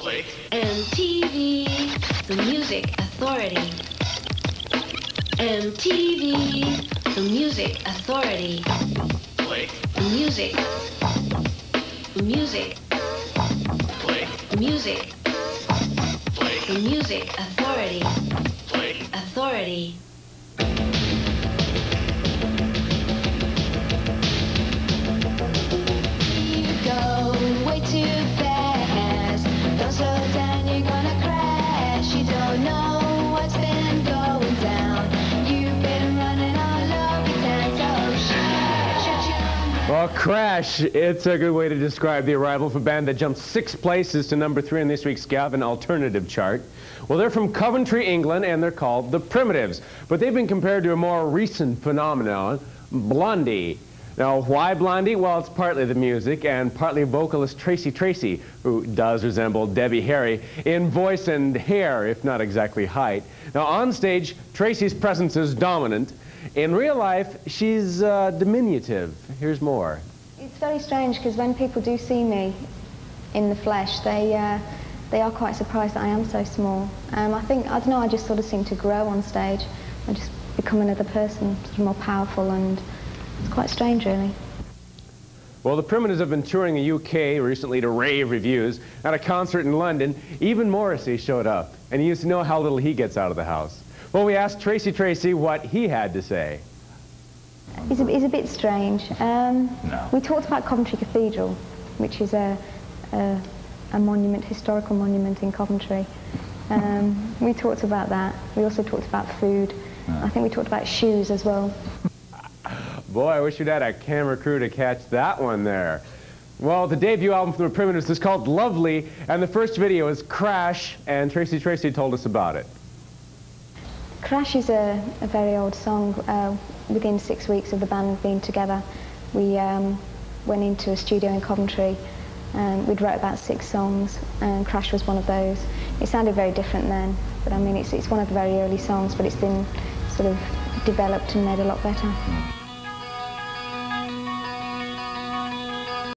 Play. MTV, the music authority. MTV, the music authority. Play. The music. The music. Play. The music. Play. The music authority. Play. Authority. Well, Crash, it's a good way to describe the arrival of a band that jumped six places to number three on this week's Gavin Alternative chart. Well, they're from Coventry, England, and they're called The Primitives. But they've been compared to a more recent phenomenon, Blondie. Now, why Blondie? Well, it's partly the music and partly vocalist Tracy Tracy, who does resemble Debbie Harry in voice and hair, if not exactly height. Now, on stage, Tracy's presence is dominant. In real life, she's uh, diminutive. Here's more. It's very strange because when people do see me in the flesh, they uh, they are quite surprised that I am so small. Um, I think I don't know. I just sort of seem to grow on stage. I just become another person, sort of more powerful, and it's quite strange, really. Well, the Primitives have been touring the UK recently to rave reviews. At a concert in London, even Morrissey showed up, and he used to know how little he gets out of the house. Well, we asked Tracy Tracy what he had to say. It's a, it's a bit strange. Um, No. We talked about Coventry Cathedral, which is a, a, a monument, historical monument in Coventry. Um, we talked about that. We also talked about food. I think we talked about shoes as well. Boy, I wish you'd had a camera crew to catch that one there. Well, the debut album from the Primitives is called Lovely, and the first video is Crash, and Tracy Tracy told us about it. Crash is a, a very old song. Uh, within six weeks of the band being together, we um, went into a studio in Coventry. Um, we'd wrote about six songs, and Crash was one of those. It sounded very different then, but I mean, it's, it's one of the very early songs, but it's been sort of developed and made a lot better.